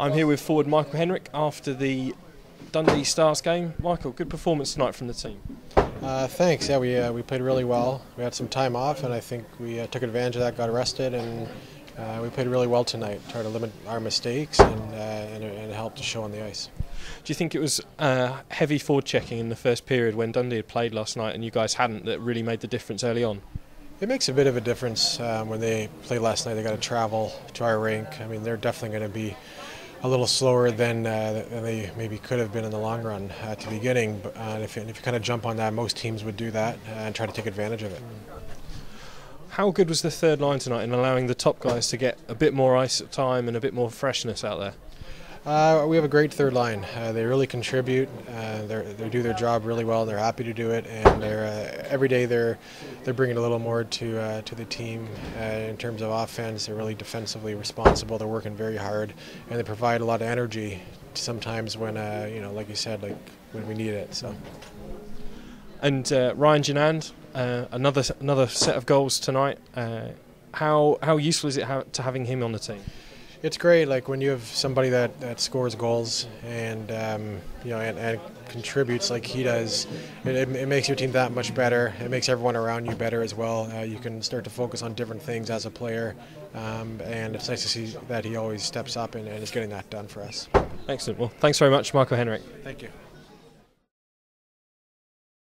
I'm here with forward Michael Henrich after the Dundee Stars game. Michael, good performance tonight from the team. Uh, thanks. Yeah, we uh, we played really well. We had some time off, and I think we uh, took advantage of that. Got rested, and uh, we played really well tonight. Tried to limit our mistakes, and, uh, and, and it helped to show on the ice. Do you think it was uh, heavy forward checking in the first period when Dundee had played last night and you guys hadn't that really made the difference early on? It makes a bit of a difference um, when they played last night. They got to travel to our rink. I mean, they're definitely going to be a little slower than, uh, than they maybe could have been in the long run at the beginning. But, uh, if, if you kind of jump on that, most teams would do that and try to take advantage of it. How good was the third line tonight in allowing the top guys to get a bit more ice time and a bit more freshness out there? Uh, we have a great third line. Uh, they really contribute. Uh, they do their job really well. They're happy to do it, and uh, every day they're they're bringing a little more to uh, to the team uh, in terms of offense. They're really defensively responsible. They're working very hard, and they provide a lot of energy. Sometimes when you know, like you said, like when we need it. So. And Ryan Ginand, another another set of goals tonight. how how useful is it to having him on the team? It's great. Like when you have somebody that, that scores goals and um, you know and, and, contributes like he does, it, it, it, makes your team that much better. It makes everyone around you better as well. Uh, you can start to focus on different things as a player, um, and it's nice to see that he always steps up and, and is getting that done for us. Excellent. Well, thanks very much, Michael Henrich. Thank you.